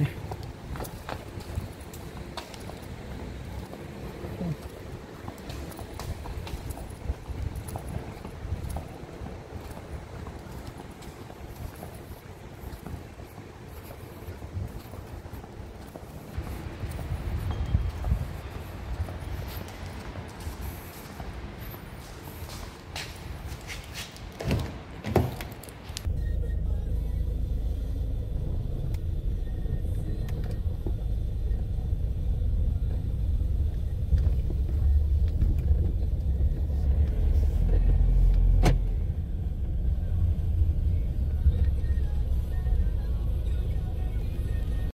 Okay.